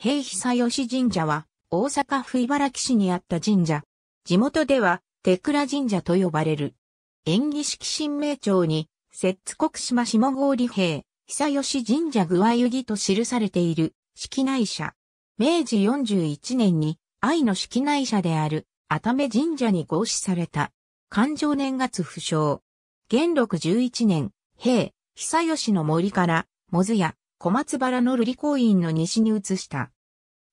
平久吉神社は、大阪府茨木市にあった神社。地元では、手倉神社と呼ばれる。演技式神名帳に、摂津国島下郡平、久吉神社具合湯と記されている、式内社。明治41年に、愛の式内社である、熱海神社に合祀された。環状年月不詳。元禄11年、平、久吉の森から、モズや小松原の瑠璃公院の西に移した。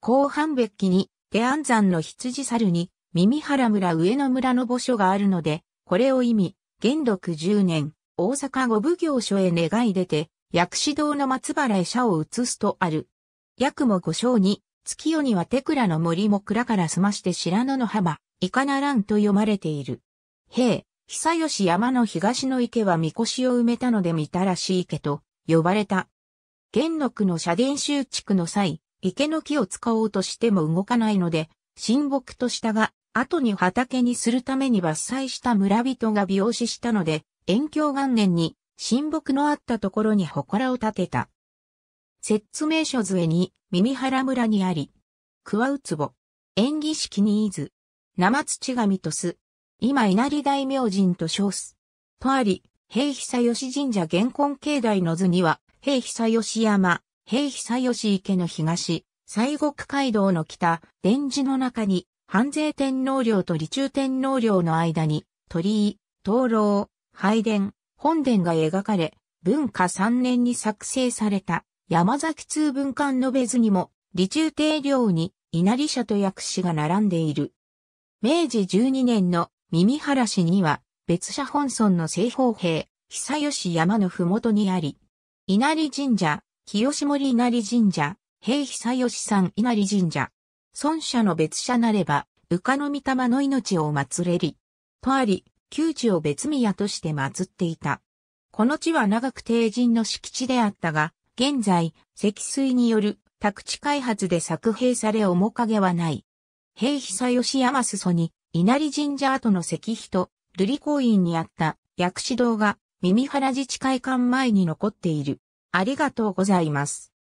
後半別記に、手安山の羊猿に、耳原村上野村の墓所があるので、これを意味、元禄10年、大阪五奉行所へ願い出て、薬師堂の松原へ社を移すとある。薬も五章に、月夜には手倉の森も蔵から済まして白野の浜、いかならんと読まれている。平、久吉山の東の池はみこしを埋めたのでみたらしい池と呼ばれた。元禄の社殿修築の際、池の木を使おうとしても動かないので、神木としたが、後に畑にするために伐採した村人が病死したので、延享元年に神木のあったところに祠を建てた。説明書図に耳原村にあり、桑うつぼ、演技式に伊豆、生土神とす、今稲荷大明神と称す。とあり、平久吉神社玄根境内の図には、平久吉山、平久吉池の東、西国街道の北、伝寺の中に、半税天皇陵と李中天皇陵の間に、鳥居、灯籠、拝殿、本殿が描かれ、文化3年に作成された山崎通文館の別にも、李中帝陵に稲荷社と薬師が並んでいる。明治12年の耳原市には、別社本村の正方兵、久吉山のふもとにあり、稲荷神社、清森稲荷神社、平久吉山稲荷神社、孫社の別社なれば、羽化の御霊の命を祀れり。とあり、旧地を別宮として祀っていた。この地は長く帝人の敷地であったが、現在、積水による宅地開発で作兵され面影はない。平久吉山裾に、稲荷神社跡の石碑と、瑠璃公院にあった薬師堂が、耳原自治会館前に残っている。ありがとうございます。